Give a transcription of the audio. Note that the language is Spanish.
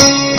Gracias.